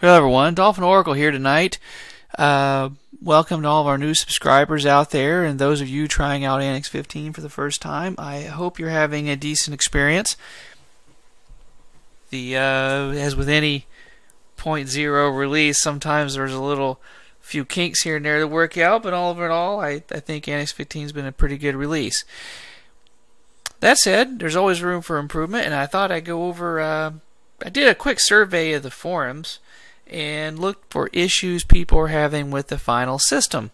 Hello, everyone. Dolphin Oracle here tonight. Uh, welcome to all of our new subscribers out there, and those of you trying out antiX 15 for the first time. I hope you're having a decent experience. The uh, as with any .0 release, sometimes there's a little few kinks here and there to work out, but all in all, I, I think antiX 15 has been a pretty good release. That said, there's always room for improvement, and I thought I'd go over. Uh, I did a quick survey of the forums and looked for issues people are having with the final system.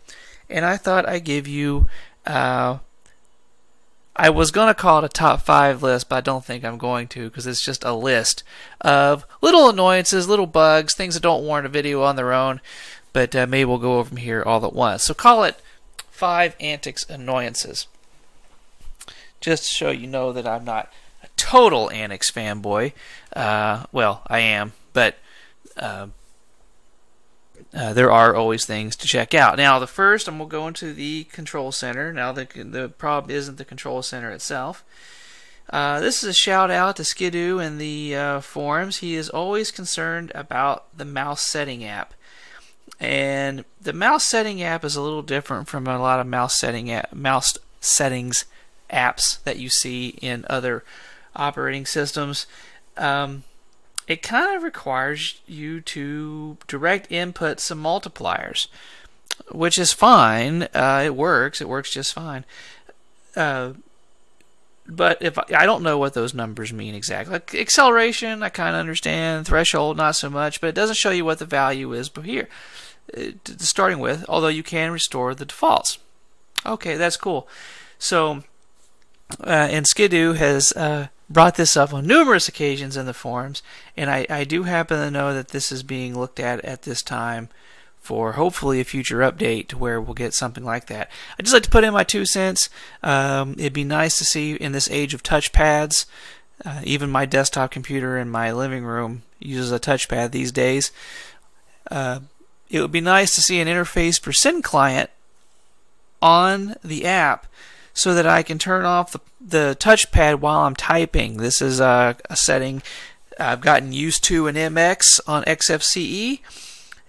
And I thought I'd give you. Uh, I was going to call it a top five list, but I don't think I'm going to because it's just a list of little annoyances, little bugs, things that don't warrant a video on their own. But uh, maybe we'll go over them here all at once. So call it five antiX annoyances. Just to show you know that I'm not a total antiX fanboy. Uh, well, I am, but uh, uh, there are always things to check out. Now, the first, I'm going to go into the control center. Now, the, the problem isn't the control center itself. Uh, this is a shout out to Skidoo in the uh, forums. He is always concerned about the mouse setting app. And the mouse setting app is a little different from a lot of mouse setting app, mouse settings apps that you see in other operating systems. Um, it kind of requires you to direct input some multipliers, which is fine. Uh, it works. It works just fine. Uh, but if I, don't know what those numbers mean exactly, like acceleration, I kind of understand. Threshold, not so much. But it doesn't show you what the value is. But here, uh, starting with, although you can restore the defaults. Okay, that's cool. So, uh, and Skidoo has uh, brought this up on numerous occasions in the forums, and I, I do happen to know that this is being looked at at this time for hopefully a future update to where we'll get something like that. I'd just like to put in my two cents. Um, it'd be nice to see in this age of touchpads, uh, even my desktop computer in my living room uses a touchpad these days. Uh, it would be nice to see an interface for SynClient on the app so that I can turn off the, the touchpad while I'm typing. This is a, a setting I've gotten used to in MX on XFCE.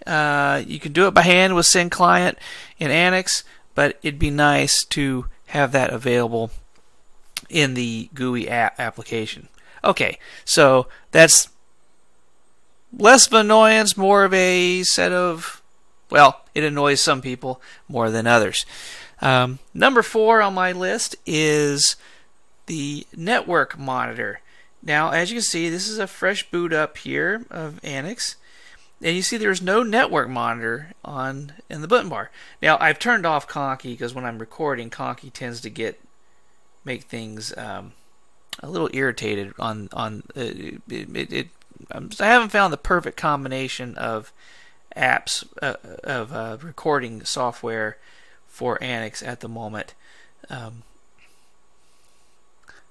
Uh, you can do it by hand with SynClient in antiX, but it'd be nice to have that available in the GUI app application. Okay, so that's less of an annoyance, more of a set of, well, it annoys some people more than others. Um, number four on my list is the network monitor. Now, as you can see, this is a fresh boot up here of antiX. And you see there's no network monitor on in the button bar. Now, I've turned off Conky because when I'm recording, Conky tends to get make things um, a little irritated on on uh, it, it, it I haven't found the perfect combination of apps uh, of uh, recording software for antiX at the moment. Um,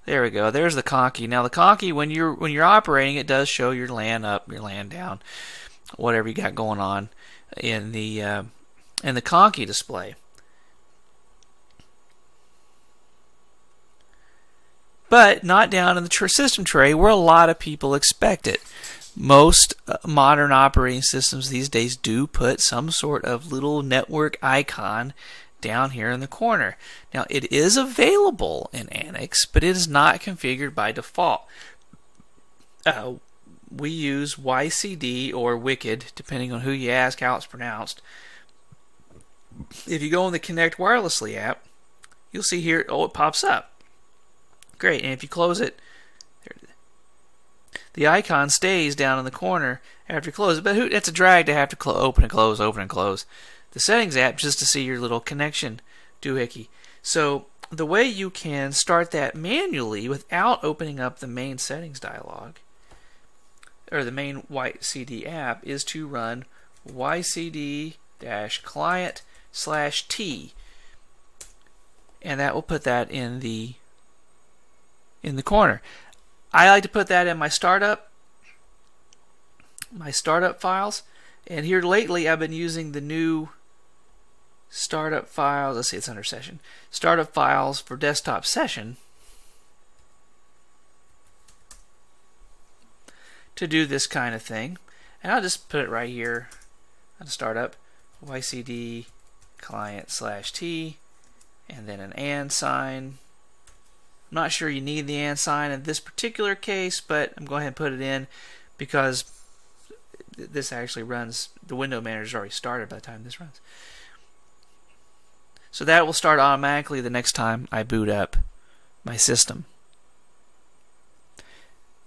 there we go. There's the conky. Now the conky, when you're when you're operating, it does show your LAN up, your LAN down, whatever you got going on in the uh, in the conky display. But not down in the tr system tray where a lot of people expect it. Most uh, modern operating systems these days do put some sort of little network icon down here in the corner. Now it is available in antiX, but it is not configured by default. Uh, we use wicd or Wicked, depending on who you ask how it's pronounced. If you go in the Connect Wirelessly app, you'll see here, oh, it pops up. Great, and if you close it, the icon stays down in the corner after you close it. But who, it's a drag to have to open and close, open and close the settings app just to see your little connection doohickey. So the way you can start that manually without opening up the main settings dialog or the main wicd app is to run wicd client slash T and that will put that in the in the corner. I like to put that in my startup my startup files and here lately I've been using the new startup files. Let's see, it's under session. Startup files for desktop session to do this kind of thing. And I'll just put it right here on startup wicd client slash t and then an and sign. I'm not sure you need the and sign in this particular case, but I'm going and put it in because this actually runs, the window manager is already started by the time this runs. So that will start automatically the next time I boot up my system.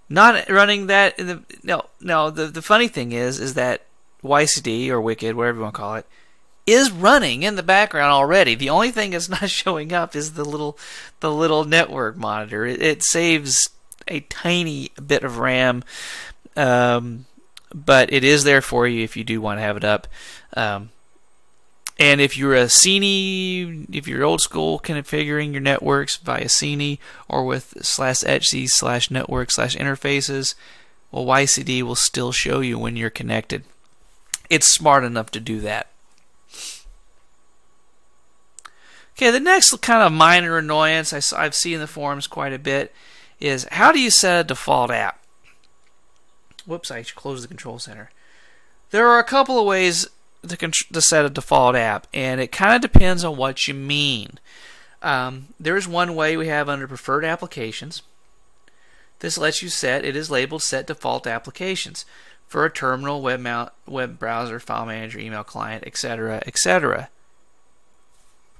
Not running that in the no no the the funny thing is is that wicd or Wicked whatever you want to call it is running in the background already. The only thing that's not showing up is the little the little network monitor. It, it saves a tiny bit of RAM, um, but it is there for you if you do want to have it up. Um, and if you're a Ceni, if you're old school configuring your networks via Ceni or with slash etc slash network slash interfaces, well, wicd will still show you when you're connected. It's smart enough to do that. Okay, the next kind of minor annoyance I, I've seen in the forums quite a bit is how do you set a default app? Whoops, I should close the control center. There are a couple of ways to, to set a default app, and it kind of depends on what you mean. Um, there is one way we have under preferred applications. This lets you set, it is labeled set default applications for a terminal, web, mount, web browser, file manager, email client, etc., etc.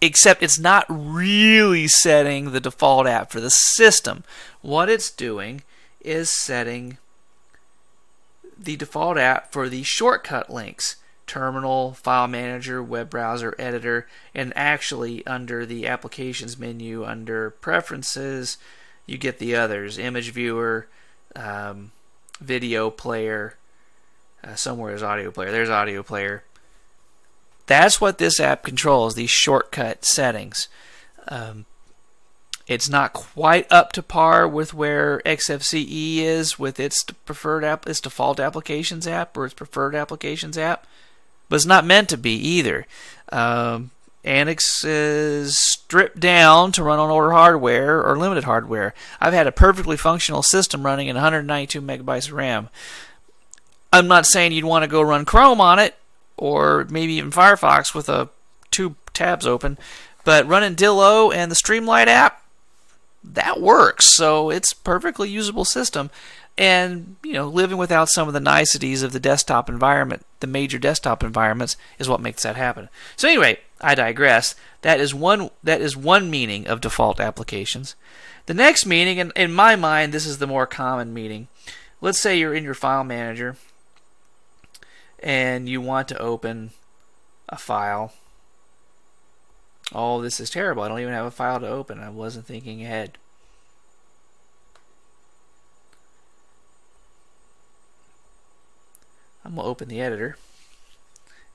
Except it's not really setting the default app for the system. What it's doing is setting the default app for the shortcut links terminal, file manager, web browser, editor, and actually under the applications menu under preferences, you get the others image viewer, um, video player, uh, somewhere is audio player. There's audio player. That's what this app controls, these shortcut settings. Um, it's not quite up to par with where XFCE is with its preferred app, its default applications app or its preferred applications app but it's not meant to be either. Um, antiX is stripped down to run on older hardware or limited hardware. I've had a perfectly functional system running in 192 megabytes of RAM. I'm not saying you'd want to go run Chrome on it or maybe even Firefox with a two tabs open, but running Dillo and the Streamlight app, that works. So it's perfectly usable system and you know living without some of the niceties of the desktop environment the major desktop environments is what makes that happen. So anyway i digress. That is one that is one meaning of default applications. The next meaning and in my mind this is the more common meaning. Let's say you're in your file manager and you want to open a file. Oh this is terrible. I don't even have a file to open. I wasn't thinking ahead I'm going to open the editor.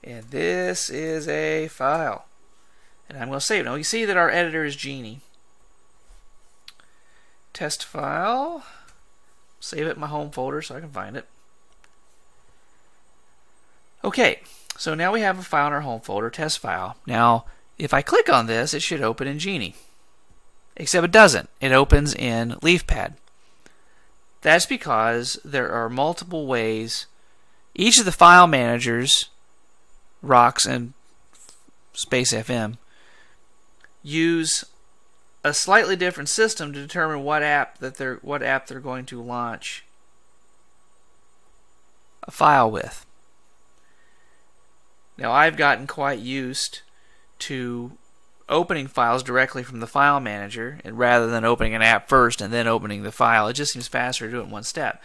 And this is a file. And I'm going to save it. Now you see that our editor is Geany. Test file. Save it in my home folder so I can find it. Okay, so now we have a file in our home folder, test file. Now, if I click on this, it should open in Geany. Except it doesn't. It opens in LeafPad. That's because there are multiple ways each of the file managers, ROX and Space FM, use a slightly different system to determine what app that they're what app they're going to launch a file with. Now I've gotten quite used to opening files directly from the file manager and rather than opening an app first and then opening the file. It just seems faster to do it in one step.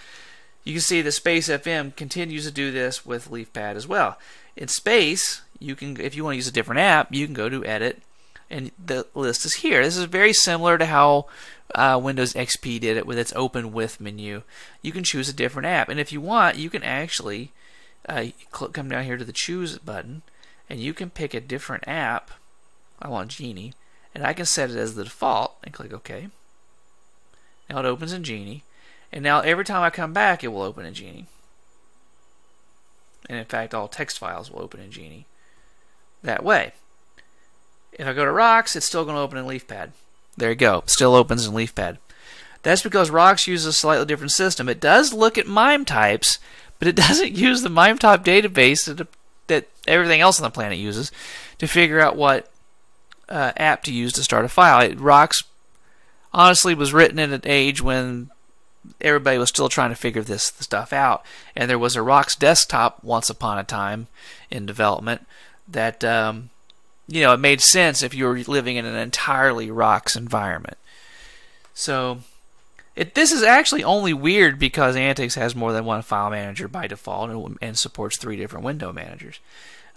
You can see the Space FM continues to do this with LeafPad as well. In Space, you can, if you want to use a different app, you can go to Edit, and the list is here. This is very similar to how uh, Windows XP did it with its Open With menu. You can choose a different app, and if you want, you can actually uh, come down here to the Choose button, and you can pick a different app. I want Geany, and I can set it as the default, and click OK. Now it opens in Geany. And now every time I come back, it will open in Geany. And in fact, all text files will open in Geany that way. If I go to ROX, it's still going to open in LeafPad. There you go. Still opens in LeafPad. That's because ROX uses a slightly different system. It does look at MIME types, but it doesn't use the MIME type database that, that everything else on the planet uses to figure out what uh, app to use to start a file. It, ROX honestly was written in an age when everybody was still trying to figure this stuff out, and there was a ROX desktop once upon a time in development that um, you know it made sense if you were living in an entirely ROX environment. So it, this is actually only weird because Antix has more than one file manager by default and, and supports three different window managers.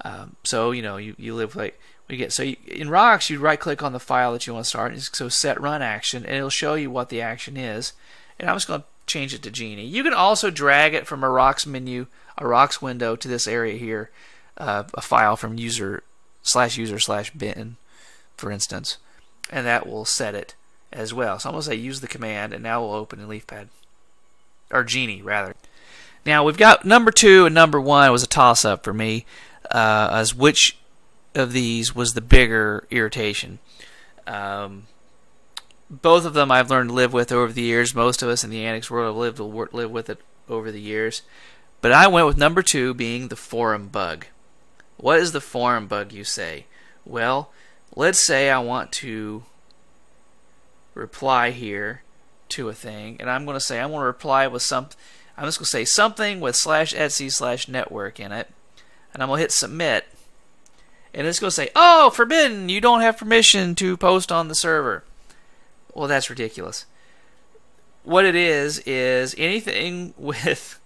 Um, so you know you, you live like we get so you, in ROX you right click on the file that you want to start and so set run action and it'll show you what the action is and I'm just going to change it to Geany. You can also drag it from a ROX menu a ROX window to this area here uh, a file from user slash user slash bin for instance and that will set it as well. So I'm going to say use the command and now we'll open in LeafPad or Geany rather. Now we've got number two and number one was a toss up for me uh, as which of these was the bigger irritation. Um, both of them I've learned to live with over the years. Most of us in the Antix world have lived to live with it over the years. But I went with number two being the forum bug. What is the forum bug, you say? Well, let's say I want to reply here to a thing, and I'm going to say I want to reply with some. I'm just going to say something with slash etc slash network in it, and I'm going to hit submit. And it's going to say, oh, forbidden, you don't have permission to post on the server. Well, that's ridiculous. What it is, is anything with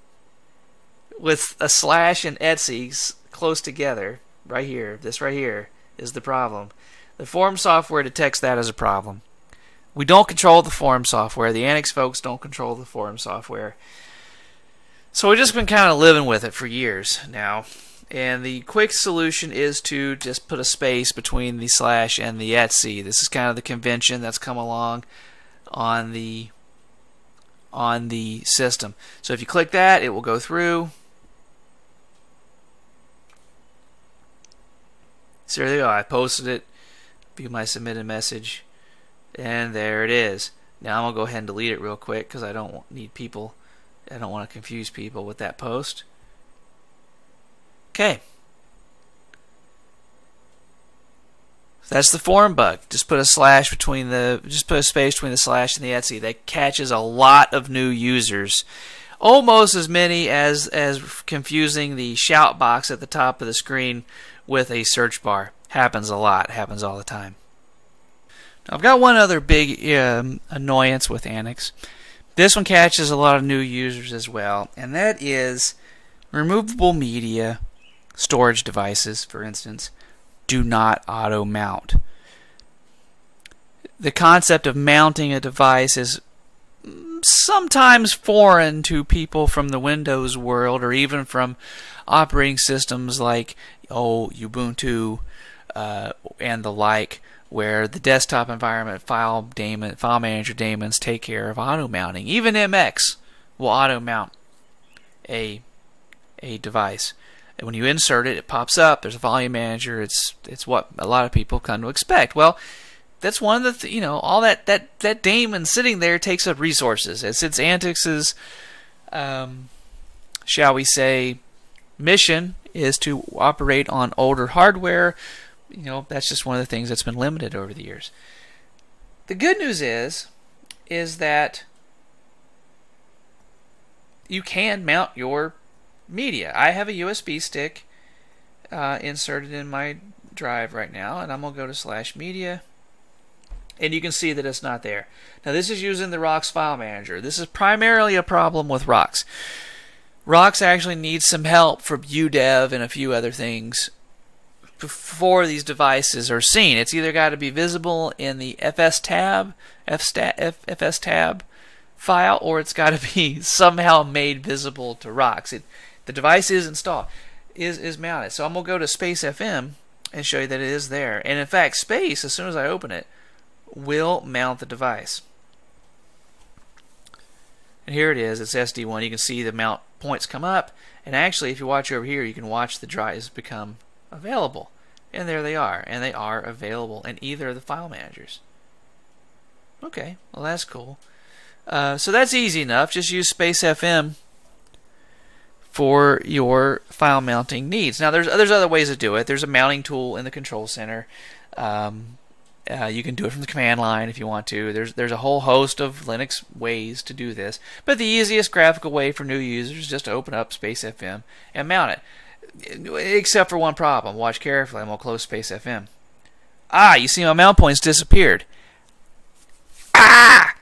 with a slash and etc close together, right here, this right here, is the problem. The forum software detects that as a problem. We don't control the forum software. The antiX folks don't control the forum software. So we've just been kind of living with it for years now. And the quick solution is to just put a space between the slash and the etc. This is kind of the convention that's come along on the on the system. So if you click that, it will go through. So there you go. I posted it. View my submitted message. And there it is. Now I'm going to go ahead and delete it real quick because I don't need people. I don't want to confuse people with that post. Okay. That's the forum bug. Just put a slash between the, just put a space between the slash and the etc. That catches a lot of new users, almost as many as as confusing the shout box at the top of the screen with a search bar. Happens a lot. Happens all the time. Now, I've got one other big um, annoyance with Antix. This one catches a lot of new users as well, and that is removable media storage devices, for instance, do not auto mount. The concept of mounting a device is sometimes foreign to people from the Windows world or even from operating systems like oh Ubuntu uh, and the like, where the desktop environment file daemon, file manager daemons take care of auto mounting. Even MX will auto mount a a device. And when you insert it, it pops up. There's a volume manager. It's it's what a lot of people come to expect. Well, that's one of the th- you know all that that that daemon sitting there takes up resources. It's its Antix's, um, shall we say, mission is to operate on older hardware. You know that's just one of the things that's been limited over the years. The good news is, is that you can mount your media. I have a USB stick uh, inserted in my drive right now, and I'm going to go to slash media, and you can see that it's not there. Now, this is using the ROX file manager. This is primarily a problem with ROX. ROX actually needs some help from UDEV and a few other things before these devices are seen. It's either got to be visible in the FS tab, FS tab file, or it's got to be somehow made visible to ROX. It, the device is installed, is is mounted. So I'm gonna go to Space FM and show you that it is there. And in fact, Space, as soon as I open it, will mount the device. And here it is. It's SD1. You can see the mount points come up. And actually, if you watch over here, you can watch the drives become available. And there they are. And they are available in either of the file managers. Okay, well that's cool. Uh, so that's easy enough. Just use Space FM for your file mounting needs. Now, there's there's other ways to do it. There's a mounting tool in the control center. Um, uh, you can do it from the command line if you want to. There's there's a whole host of Linux ways to do this, but the easiest graphical way for new users is just to open up Space FM and mount it. Except for one problem. Watch carefully. I'm gonna close Space FM. Ah, you see my mount points disappeared. Ah!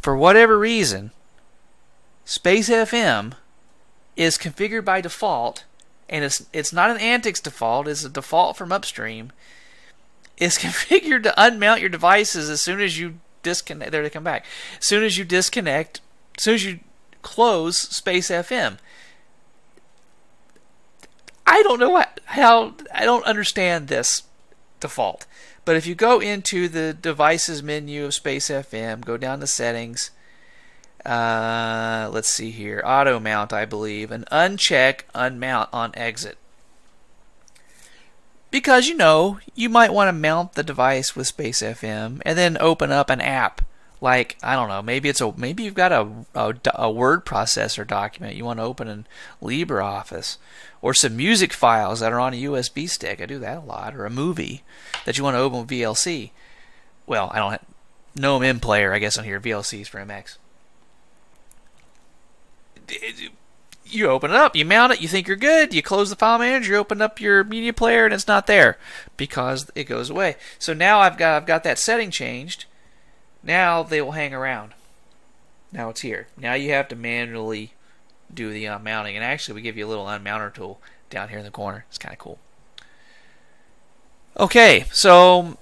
For whatever reason, Space FM is configured by default, and it's it's not an Antix default. It's a default from upstream. It's configured to unmount your devices as soon as you disconnect. There they come back. As soon as you disconnect, as soon as you close Space FM. I don't know what, how I don't understand this default. But if you go into the devices menu of Space FM, go down to settings, uh, let's see here, auto mount, I believe, and uncheck unmount on exit. Because you know, you might want to mount the device with Space FM and then open up an app. Like, I don't know, maybe it's a maybe you've got a, a, a word processor document you want to open in LibreOffice or some music files that are on a USB stick. I do that a lot, or a movie that you want to open with VLC. Well, I don't have GNOME M player, I guess on here. VLCs for MX. You open it up, you mount it, you think you're good, you close the file manager, you open up your media player, and it's not there because it goes away. So now I've got I've got that setting changed. Now they will hang around. Now it's here. Now you have to manually do the uh, unmounting. And actually, we give you a little unmounter tool down here in the corner. It's kind of cool. Okay, so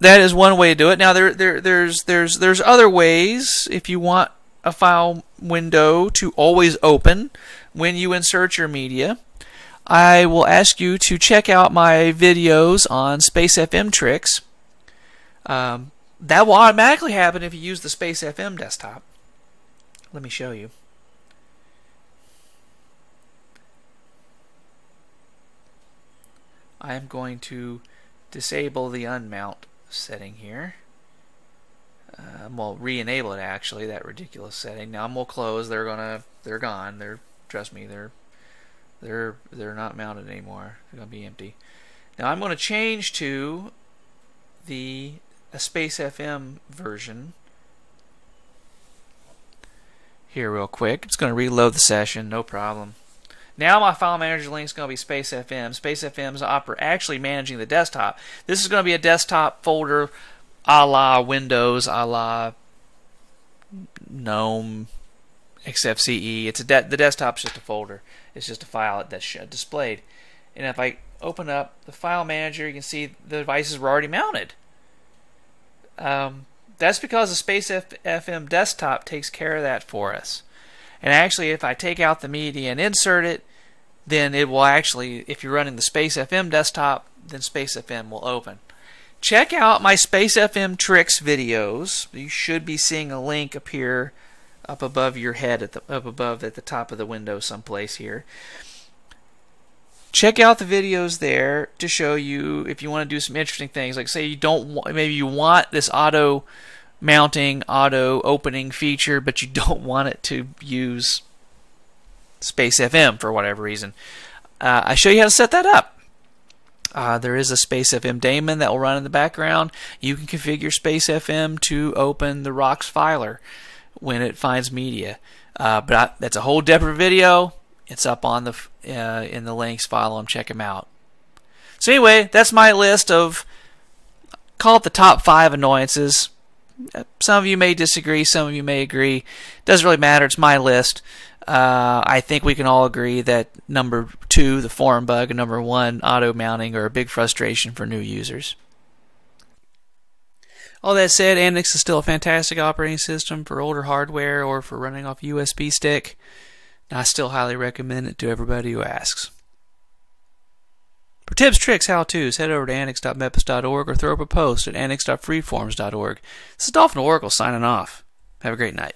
that is one way to do it. Now there, there, there's, there's, there's other ways if you want a file window to always open when you insert your media. I will ask you to check out my videos on Space FM tricks. Um, that will automatically happen if you use the Space FM desktop. Let me show you. I am going to disable the unmount setting here. Uh, well, re-enable it actually, that ridiculous setting. Now I'm gonna close. They're gonna, they're gone. They're, trust me, they're, they're, they're not mounted anymore. They're gonna be empty. Now I'm gonna change to the Space FM version here real quick. It's gonna reload the session, no problem. Now my file manager link is going to be Space FM. Space FM is actually managing the desktop. This is going to be a desktop folder a la Windows, a la GNOME, XFCE. It's a de the desktop's just a folder. It's just a file that's displayed. And if I open up the file manager, you can see the devices were already mounted. Um, that's because the Space F FM desktop takes care of that for us. And actually, if I take out the media and insert it, then it will actually, if you're running the Space FM desktop, then Space FM will open. Check out my Space FM tricks videos. You should be seeing a link appear up above your head, at the, up above at the top of the window someplace here. Check out the videos there to show you if you want to do some interesting things. Like say you don't want, maybe you want this auto mounting, auto opening feature, but you don't want it to use Space FM for whatever reason. Uh, I show you how to set that up. Uh, there is a Space FM daemon that will run in the background. You can configure Space FM to open the ROX filer when it finds media. Uh, but I, that's a whole different video. It's up on the uh, in the links. Follow them, check them out. So anyway, that's my list of call it the top five annoyances. Some of you may disagree, some of you may agree. Doesn't really matter. It's my list. Uh, I think we can all agree that number two, the forum bug, and number one, auto mounting, are a big frustration for new users. All that said, antiX is still a fantastic operating system for older hardware or for running off USB stick. I still highly recommend it to everybody who asks. For tips, tricks, how-tos, head over to antix.mepis.org or throw up a post at antix.freeforums.org. This is Dolphin Oracle signing off. Have a great night.